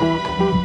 Música